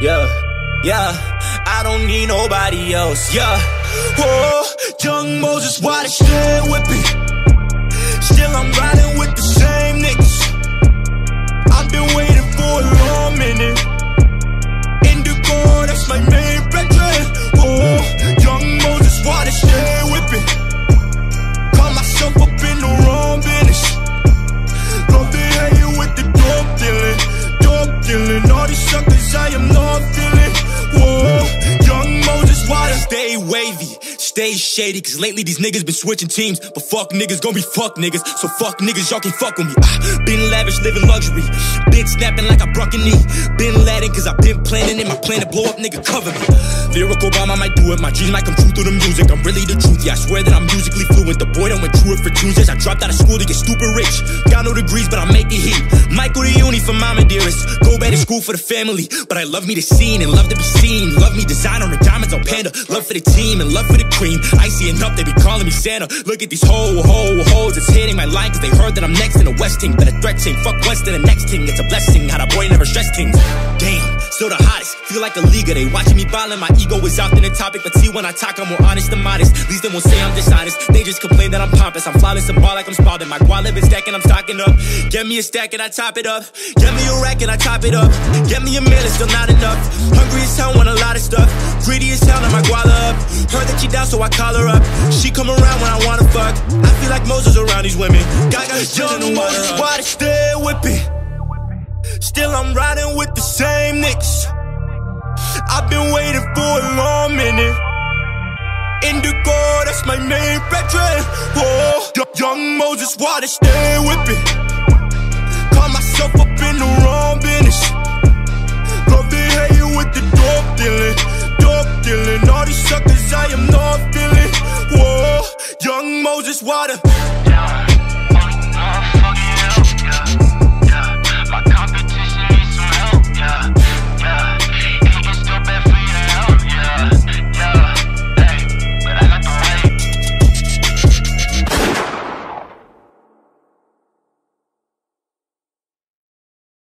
Yeah, yeah, I don't need nobody else. Yeah, oh, young Moses, why they still wavy? Stay shady, cause lately these niggas been switching teams. But fuck niggas, gon' be fuck niggas. So fuck niggas, y'all can fuck with me. Ah, been lavish, living luxury. Been snapping like I broke a knee. Been Latin, cause i been planning in my plan to blow up, nigga, cover me. Lyrical bomb, I might do it. My dreams might come true through the music. I'm really the truth, yeah, I swear that I'm musically fluent. The boy done went through it for years. I dropped out of school to get stupid rich. Got no degrees, but I make it heat. Michael the uni for mama dearest. Go to school for the family. But I love me the scene and love to be seen. Love me design on the diamonds on panda. Love for the team and love for the cream. Icy enough, they be calling me Santa. Look at these whole, whole hoes. It's hitting my line cause they heard that I'm next in the West team. But a threat team. Fuck West to the next team. It's a blessing. How the boy never stress things. Damn, still the hottest. Feel like a leaguer. They watching me ballin'. My ego is out in the topic. But see, when I talk, I'm more honest than modest. At least they won't say I'm dishonest. They just complain that I'm pompous. I'm flawless and ball like I'm spalding. My wallet been stacking, I'm stocking up. Get me a stack and I top it up. Get me a rack and I top it up. Get me a meal, it's still not enough. Hungry as hell, want a lot of stuff. Greedy as hell, now my guala up. Heard that she down, so I call her up. She come around when I wanna fuck. I feel like Moses around these women. God got young Moses, why they still whipping? Still I'm riding with the same niggas. I've been waiting for a long minute. Indigo, that's my main brethren. Oh, y- young Moses, why they stay whipping? Caught myself up in the wrong business. Love to hate you with the dope dealing, dope dealing. All these suckers I am not feeling. Whoa, young Moses, why the?